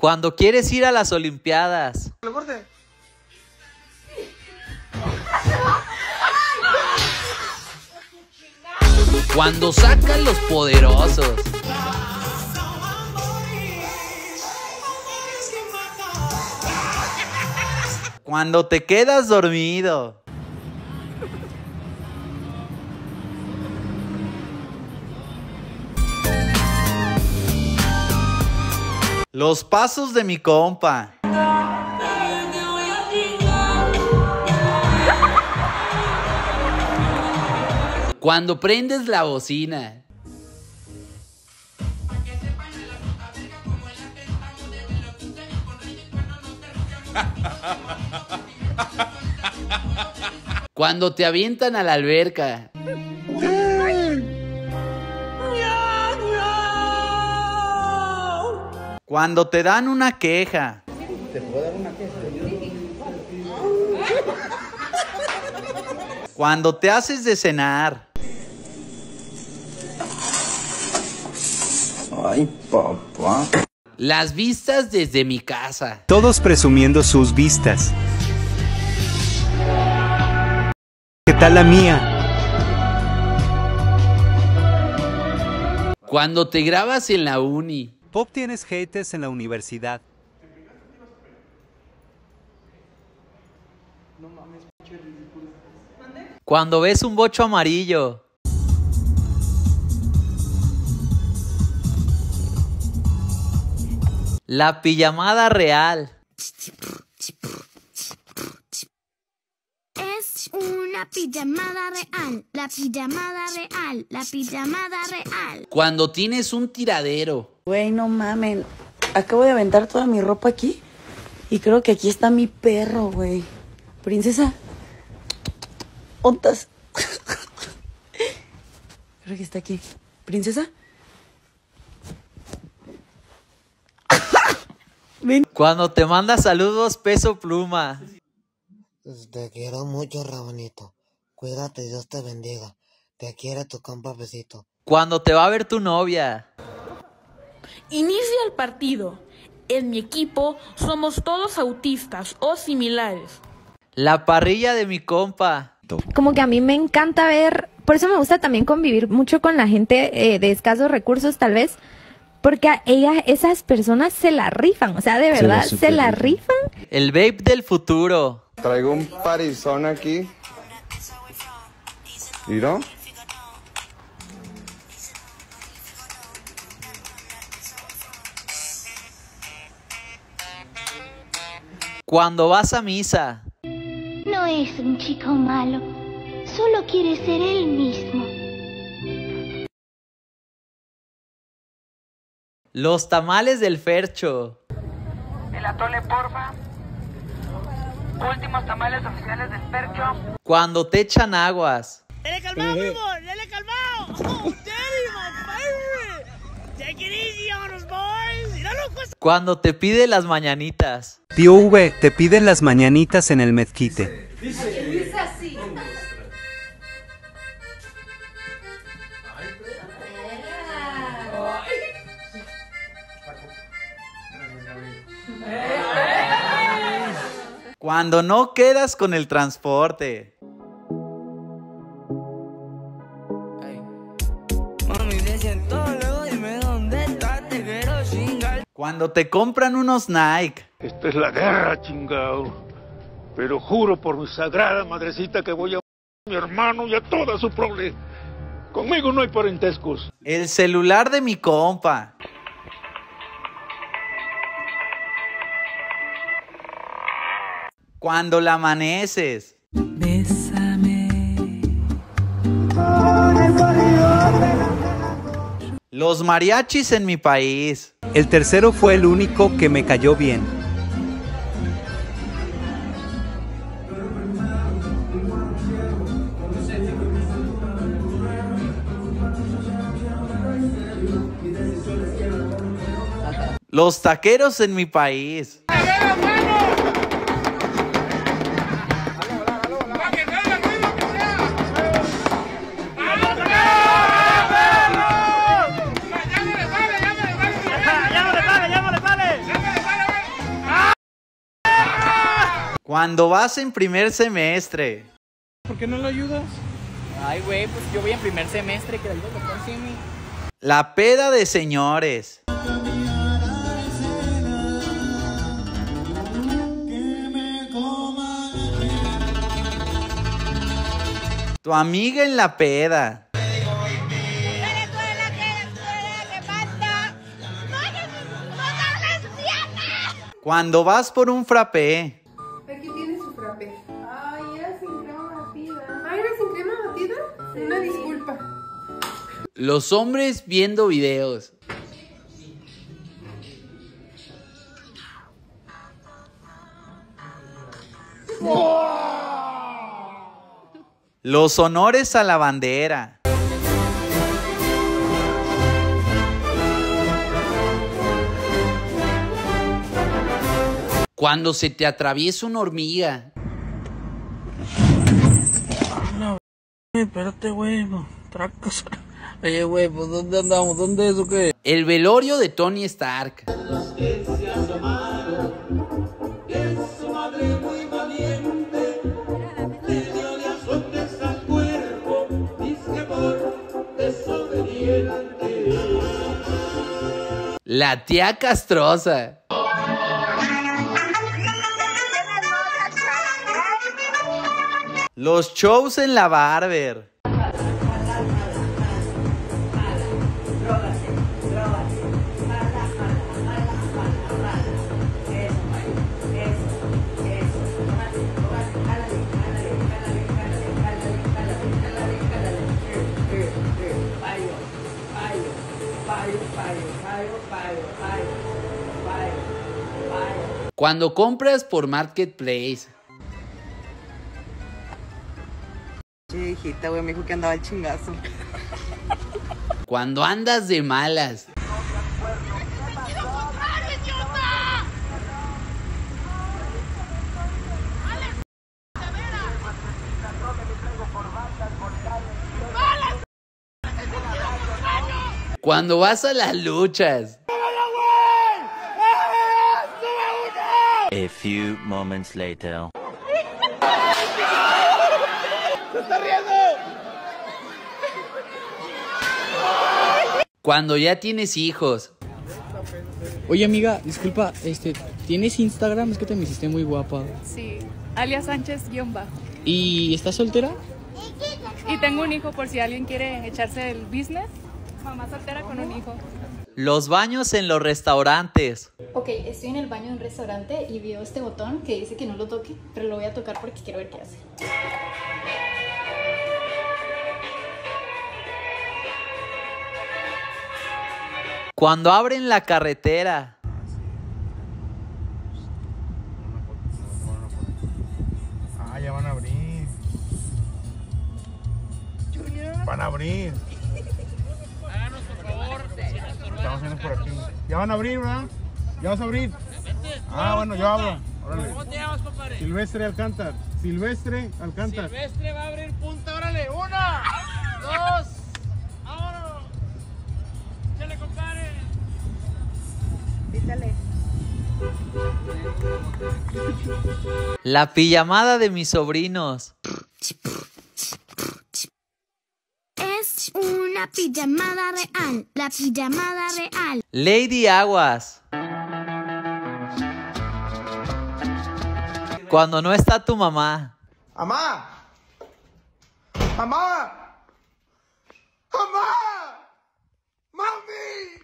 Cuando quieres ir a las Olimpiadas. Cuando sacan los poderosos. Cuando te quedas dormido. Los pasos de mi compa. Cuando prendes la bocina. Cuando te avientan a la alberca. Cuando te dan una queja. Cuando te haces de cenar. Ay, papá. Las vistas desde mi casa. Todos presumiendo sus vistas. ¿Qué tal la mía? Cuando te grabas en la uni. Pop tienes haters en la universidad. Cuando ves un bocho amarillo. La pijamada real. Es una pijamada real, la pijamada real, la pijamada real. Cuando tienes un tiradero. Güey, no mamen. Acabo de aventar toda mi ropa aquí. Y creo que aquí está mi perro, güey. Princesa. ¿Ontas? creo que está aquí. ¿Princesa? Ven. Cuando te manda saludos peso pluma. Te quiero mucho, Rabanito. Cuídate, Dios te bendiga. Te quiere tu compa besito. Cuando te va a ver tu novia. Inicia el partido. En mi equipo somos todos autistas o similares. La parrilla de mi compa. Como que a mí me encanta ver, por eso me gusta también convivir mucho con la gente eh, de escasos recursos tal vez, porque a ellas, esas personas se la rifan, o sea, de verdad, se la rifan. El vape del futuro. Traigo un parizón aquí. ¿Mira? Cuando vas a misa. No es un chico malo, solo quiere ser él mismo. Los tamales del Fercho. El atole, porfa. Últimos tamales oficiales del percho. Cuando te echan aguas. ¡Dale calmado, mi amor! ¡Dale calmado! ¡Oh, daddy, my favorite! Take it easy on us, boys. Cuando te pide las mañanitas. Tío V, te piden las mañanitas en el mezquite. Cuando no quedas con el transporte. Cuando te compran unos Nike. Esta es la guerra, chingado. Pero juro por mi sagrada madrecita que voy a a mi hermano y a toda su prole. Conmigo no hay parentescos. El celular de mi compa. Cuando la amaneces. Los mariachis en mi país. El tercero fue el único que me cayó bien. Los taqueros en mi país. Cuando vas en primer semestre. ¿Por qué no lo ayudas? Ay, güey, pues yo voy en primer semestre, que la ayuda doctor Simi. La peda de señores. Tu amiga en la peda. Cuando vas por un frappé. Los hombres viendo videos. Los honores a la bandera. Cuando se te atraviesa una hormiga. No, espérate, güey. Oye, güey, pues ¿dónde andamos? ¿Dónde es o qué? El velorio de Tony Stark. La tía castrosa. Los shows en la barber. Cuando compras por Marketplace. Sí, hijita, güey, me dijo que andaba el chingazo. Cuando andas de malas. Cuando vas a las luchas. A few moments later. ¡Se está riendo! Cuando ya tienes hijos. Oye, amiga, disculpa, este, ¿tienes Instagram? Es que te me hiciste muy guapa. Sí, alias Sánchez guion bajo. ¿Y estás soltera? Y tengo un hijo por si alguien quiere echarse el business. Mamá soltera con un hijo. Los baños en los restaurantes. Ok, estoy en el baño de un restaurante y veo este botón que dice que no lo toque, pero lo voy a tocar porque quiero ver qué hace. Cuando abren la carretera. Ah, ya van a abrir. Van a abrir. Por aquí. Ya van a abrir, ¿verdad? ¿Ya vas a abrir? Ah, bueno, yo hablo. Órale. ¿Cómo te llamas, compadre? Silvestre Alcántar. Silvestre Alcántar. Silvestre va a abrir punta, órale. Una, dos, vámonos. Échale, compadre. Pítale. La pijamada de mis sobrinos. Una pijamada real, la pijamada real. Lady Aguas. Cuando no está tu mamá. ¡Mamá! ¡Mamá! ¡Mamá! ¡Mami!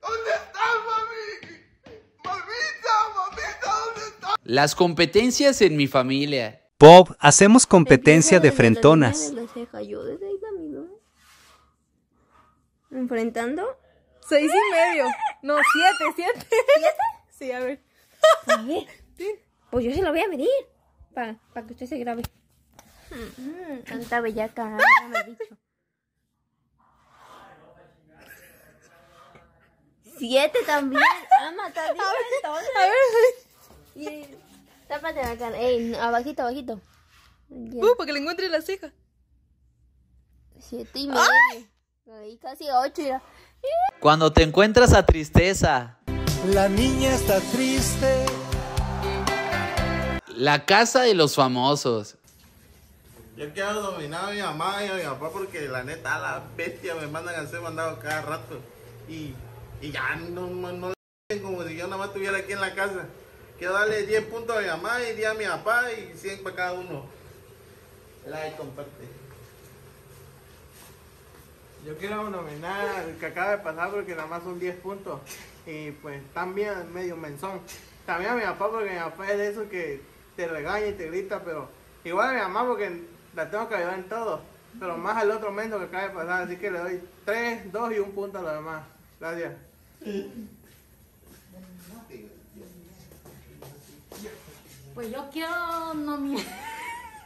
¿Dónde estás, mami? ¡Mamita! ¡Mamita! ¿Dónde estás? Las competencias en mi familia. Bob, hacemos competencia de frentonas. ¿Enfrentando? Seis y medio. No, siete, siete. ¿Siete? Sí, a ver. A ver. Pues yo se lo voy a medir. Para que usted se grabe. Mm, Tanta bellaca, no me he dicho. Siete también. Ama, está bien, A ver, entonces. a ver. Y- Tápate la cara. Ey, abajito, abajito. Uh, para que le encuentre la ceja. Siete y medio. Ahí casi ocho ya. Cuando te encuentras a tristeza. La niña está triste. La casa de los famosos. Yo quiero dominar a mi mamá y a mi papá porque la neta, a la bestia me mandan a hacer mandado cada rato. Y, y ya no, no, no le como si yo nada más estuviera aquí en la casa. Quiero darle 10 puntos a mi mamá y 10 a mi papá y 100 para cada uno. Like, comparte. Yo quiero nominar el que acaba de pasar porque nada más son 10 puntos. Y pues también medio menzón. También a mi papá porque mi papá es de esos que te regaña y te grita, pero igual a mi mamá porque la tengo que ayudar en todo. Pero más al otro menso que acaba de pasar, así que le doy 3, 2 y un punto a los demás. Gracias. Pues yo quiero nominar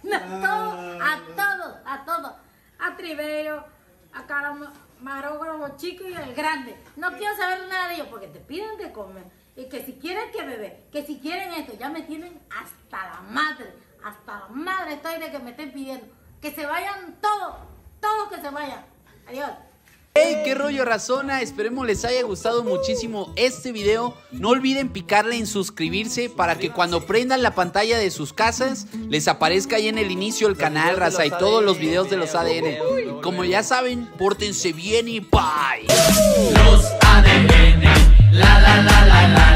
a todos, a todos, a todos. A Trivero, a Camarógrafo chico y al grande. No quiero saber nada de ellos porque te piden de comer. Y que si quieren que beber, que si quieren esto, ya me tienen hasta la madre. Hasta la madre estoy de que me estén pidiendo. Que se vayan todos, todos que se vayan. Adiós. Hey, qué rollo razona, esperemos les haya gustado muchísimo este video. No olviden picarle en suscribirse para que cuando prendan la pantalla de sus casas les aparezca ahí en el inicio el canal raza y todos los videos de los ADN. Y como ya saben, pórtense bien y bye. Los ADN, la la la la la.